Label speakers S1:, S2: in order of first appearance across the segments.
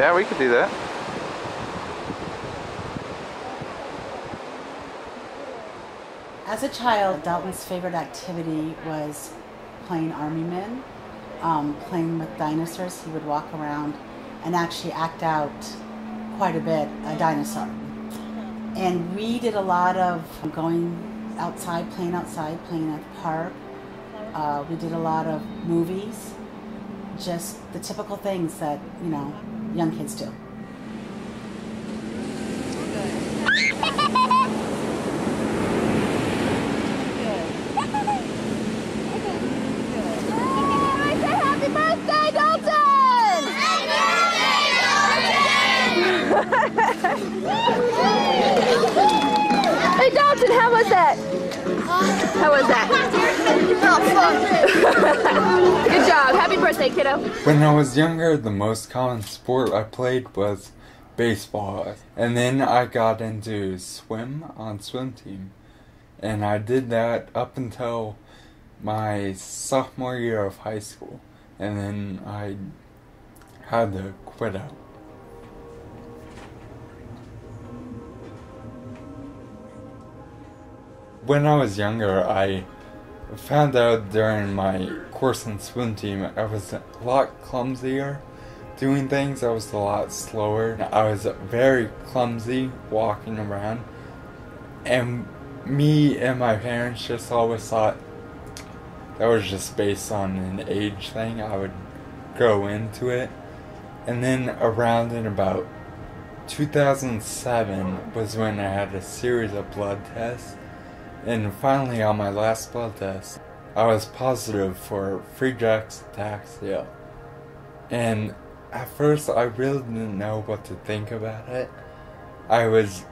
S1: Yeah, we could do that.
S2: As a child, Dalton's favorite activity was playing army men, um, playing with dinosaurs. He would walk around and actually act out quite a bit a dinosaur. And we did a lot of going outside, playing outside, playing at the park. Uh, we did a lot of movies, just the typical things that, you know, young kids do.
S3: Happy birthday, Dalton! hey, Dalton, how was that? How was that? Good job. Happy birthday, kiddo.
S1: When I was younger, the most common sport I played was baseball. And then I got into swim on swim team. And I did that up until my sophomore year of high school. And then I had to quit out. When I was younger, I found out during my course on swim team I was a lot clumsier doing things. I was a lot slower. I was very clumsy walking around. And me and my parents just always thought that was just based on an age thing. I would grow into it. And then around in about 2007 was when I had a series of blood tests. And finally, on my last blood test, I was positive for Friedreich's ataxia. And at first, I really didn't know what to think about it. I was,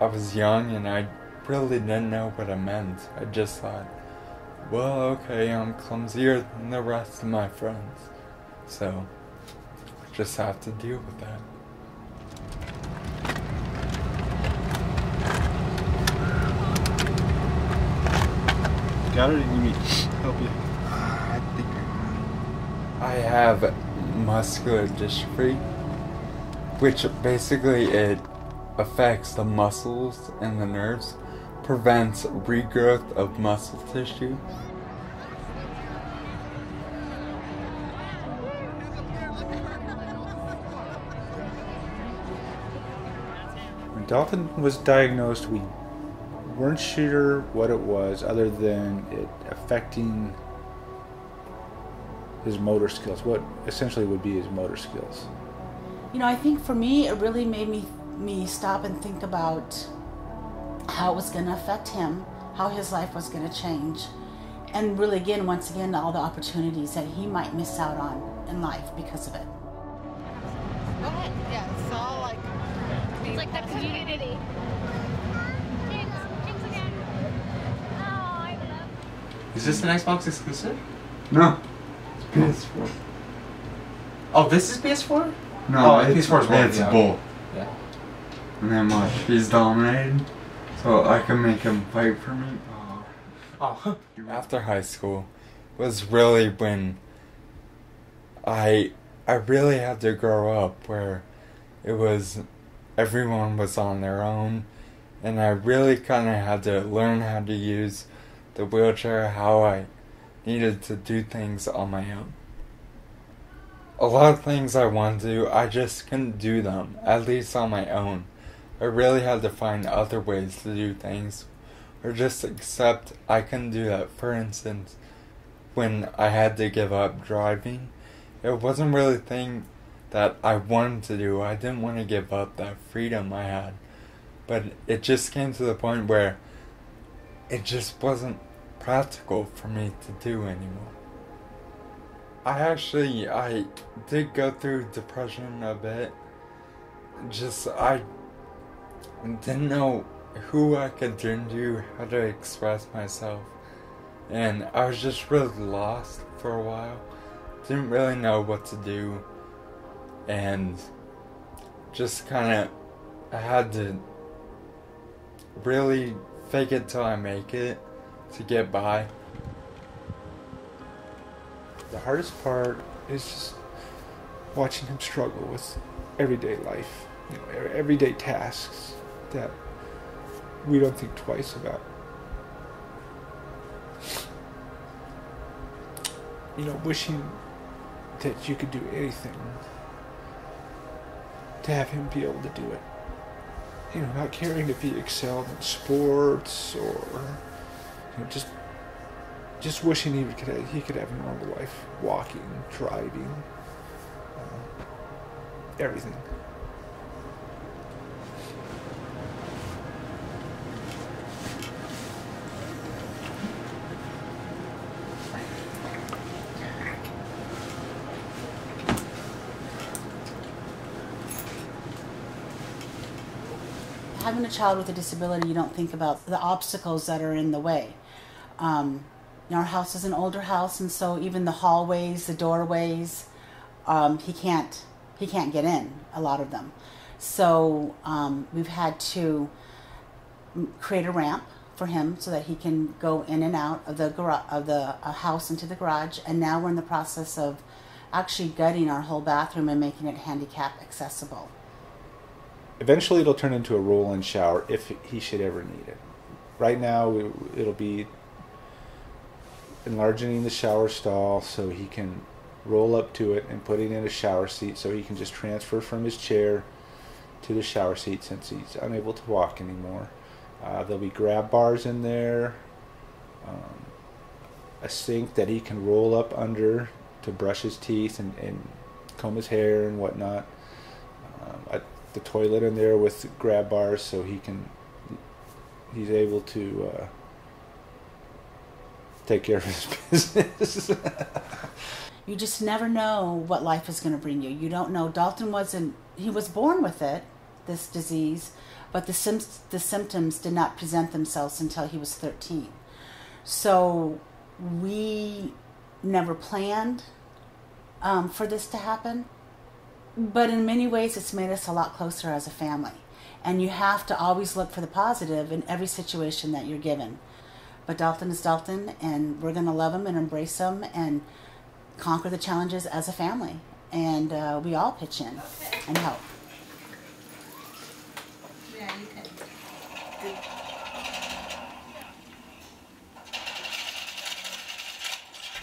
S1: I was young, and I really didn't know what it meant. I just thought, well, okay, I'm clumsier than the rest of my friends, so I just have to deal with that.
S4: Got it? Or you need me help you?
S1: I think I have muscular dystrophy, which basically it affects the muscles and the nerves, prevents regrowth of muscle tissue.
S4: When Dalton was diagnosed, we weren't sure what it was other than it affecting his motor skills. What essentially would be his motor skills.
S2: You know, I think for me, it really made me me stop and think about how it was going to affect him, how his life was going to change, and really, again, once again, all the opportunities that he might miss out on in life because of it.
S5: Go ahead. Yeah, it's all like.
S3: It's like the community.
S6: Is this an Xbox exclusive?
S1: No, it's PS4.
S6: Oh, this is PS4?
S1: No,
S6: Oh,
S1: it's,
S6: PS4 is one,
S1: it's
S6: yeah.
S1: both.
S6: Yeah.
S1: And then watch, he's dominated, so I can make him fight for me. Oh.
S6: Oh,
S1: After high school was really when I I really had to grow up where it was everyone was on their own and I really kind of had to learn how to use the wheelchair how I needed to do things on my own. A lot of things I wanted to do, I just couldn't do them, at least on my own. I really had to find other ways to do things or just accept I couldn't do that. For instance, when I had to give up driving, it wasn't really a thing that I wanted to do. I didn't want to give up that freedom I had. But it just came to the point where it just wasn't practical for me to do anymore. I actually I did go through depression a bit. Just I didn't know who I could turn to, how to express myself. And I was just really lost for a while. Didn't really know what to do. And just kind of, I had to really fake it till I make it to get by.
S4: The hardest part is just watching him struggle with everyday life, you know, everyday tasks that we don't think twice about. You know, wishing that you could do anything to have him be able to do it. You know, not caring if he excelled in sports or you know, just just wishing he could have, he could have a normal life, walking, driving, uh, everything.
S2: having a child with a disability, you don't think about the obstacles that are in the way. Um, our house is an older house, and so even the hallways, the doorways, um, he can't he can't get in a lot of them. So um, we've had to create a ramp for him so that he can go in and out of the garage of the uh, house into the garage. And now we're in the process of actually gutting our whole bathroom and making it handicap accessible.
S4: Eventually, it'll turn into a roll-in shower if he should ever need it. Right now, it'll be enlarging the shower stall so he can roll up to it and putting in a shower seat so he can just transfer from his chair to the shower seat since he's unable to walk anymore. Uh, there'll be grab bars in there, um, a sink that he can roll up under to brush his teeth and, and comb his hair and whatnot. Um, the toilet in there with grab bars so he can he's able to uh, take care of his business.
S2: you just never know what life is going to bring you. You don't know. Dalton wasn't, he was born with it, this disease, but the, sim- the symptoms did not present themselves until he was 13. So we never planned um, for this to happen. But in many ways, it's made us a lot closer as a family. And you have to always look for the positive in every situation that you're given. But Dalton is Dalton, and we're going to love him and embrace him and conquer the challenges as a family. And uh, we all pitch in and help.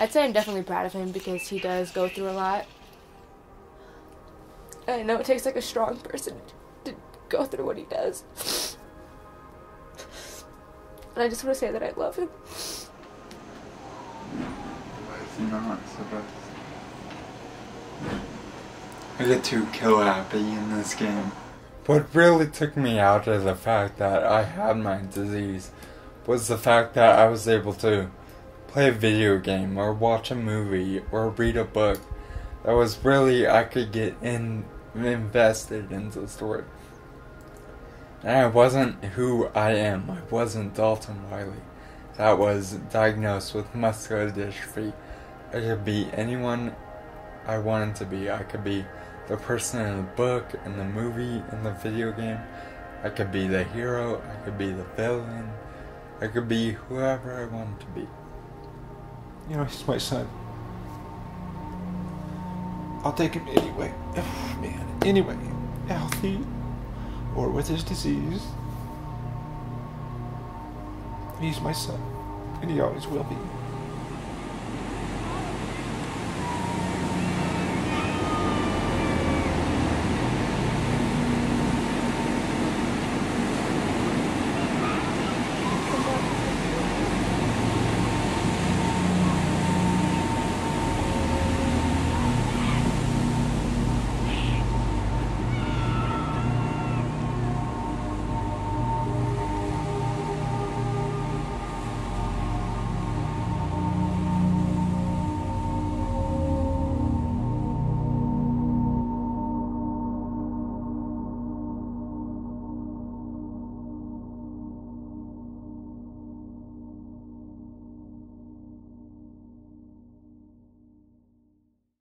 S3: I'd say I'm definitely proud of him because he does go through a lot. I know it takes like a strong person to go through what he does. And I just want to say that I love him.
S1: Why is he not supposed I get too kill happy in this game. What really took me out of the fact that I had my disease was the fact that I was able to play a video game or watch a movie or read a book that was really I could get in invested into the story. I wasn't who I am. I wasn't Dalton Wiley. That was diagnosed with muscular dystrophy. I could be anyone I wanted to be. I could be the person in the book, in the movie, in the video game. I could be the hero. I could be the villain. I could be whoever I wanted to be.
S4: you know, he's my son. I'll take him anyway. Oh, man. Anyway, healthy or with his disease. He's my son, and he always will be.